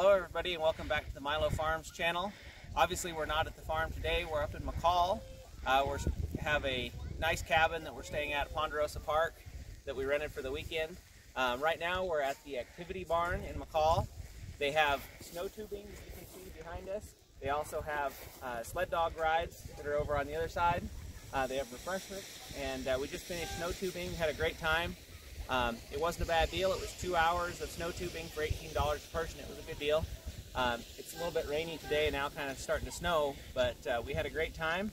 Hello everybody and welcome back to the Milo Farms channel. Obviously we're not at the farm today, we're up in McCall. Uh, we have a nice cabin that we're staying at Ponderosa Park that we rented for the weekend. Um, right now we're at the activity barn in McCall. They have snow tubing that you can see behind us. They also have uh, sled dog rides that are over on the other side. Uh, they have refreshments and uh, we just finished snow tubing, had a great time. Um, it wasn't a bad deal. It was two hours of snow tubing for $18 a person. It was a good deal. Um, it's a little bit rainy today, now kind of starting to snow, but uh, we had a great time.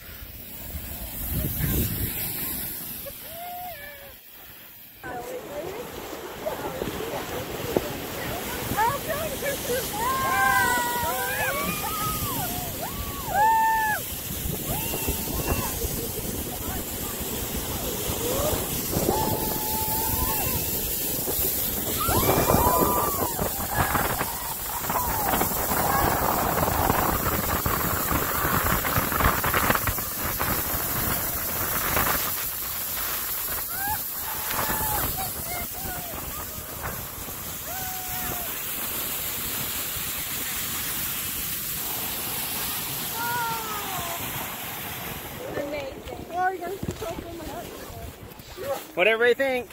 Whatever you think.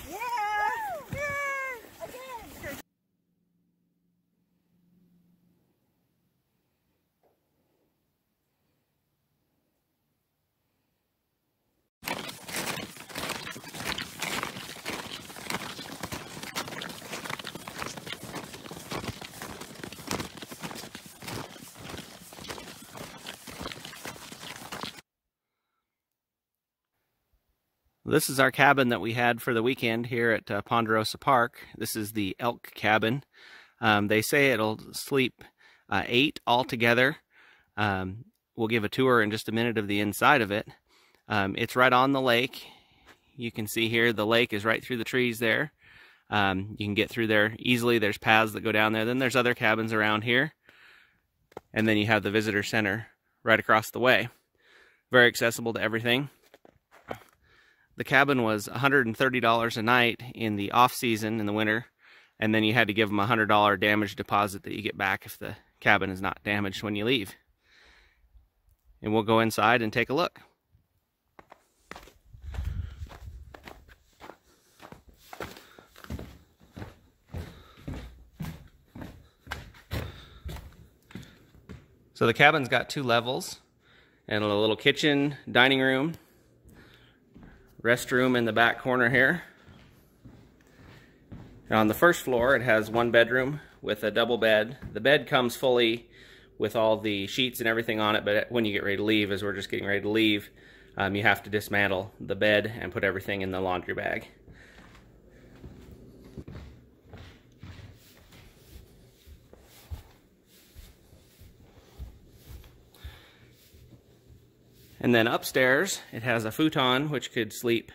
This is our cabin that we had for the weekend here at uh, Ponderosa Park. This is the elk cabin. Um, they say it'll sleep uh, eight altogether. Um, we'll give a tour in just a minute of the inside of it. Um, it's right on the lake. You can see here the lake is right through the trees there. Um, you can get through there easily. There's paths that go down there. Then there's other cabins around here. And then you have the visitor center right across the way. Very accessible to everything. The cabin was $130 a night in the off season in the winter, and then you had to give them a $100 damage deposit that you get back if the cabin is not damaged when you leave. And we'll go inside and take a look. So the cabin's got two levels and a little kitchen, dining room, restroom in the back corner here. And on the first floor, it has one bedroom with a double bed. The bed comes fully with all the sheets and everything on it, but when you get ready to leave, as we're just getting ready to leave, um, you have to dismantle the bed and put everything in the laundry bag. And then upstairs, it has a futon, which could sleep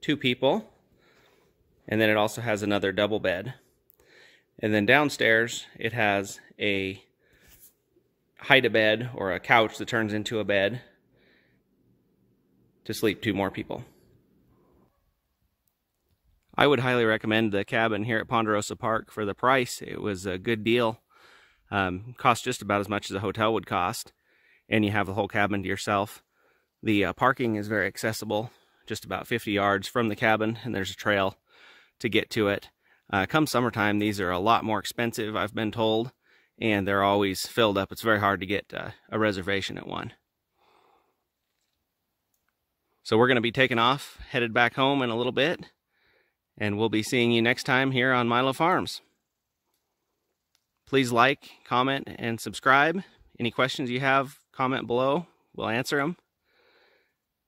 two people. And then it also has another double bed. And then downstairs, it has a hide-a-bed or a couch that turns into a bed to sleep two more people. I would highly recommend the cabin here at Ponderosa Park for the price. It was a good deal. Um, cost just about as much as a hotel would cost. And you have the whole cabin to yourself. The uh, parking is very accessible, just about 50 yards from the cabin, and there's a trail to get to it. Uh, come summertime, these are a lot more expensive, I've been told, and they're always filled up. It's very hard to get uh, a reservation at one. So we're going to be taking off, headed back home in a little bit, and we'll be seeing you next time here on Milo Farms. Please like, comment, and subscribe. Any questions you have, comment below. We'll answer them.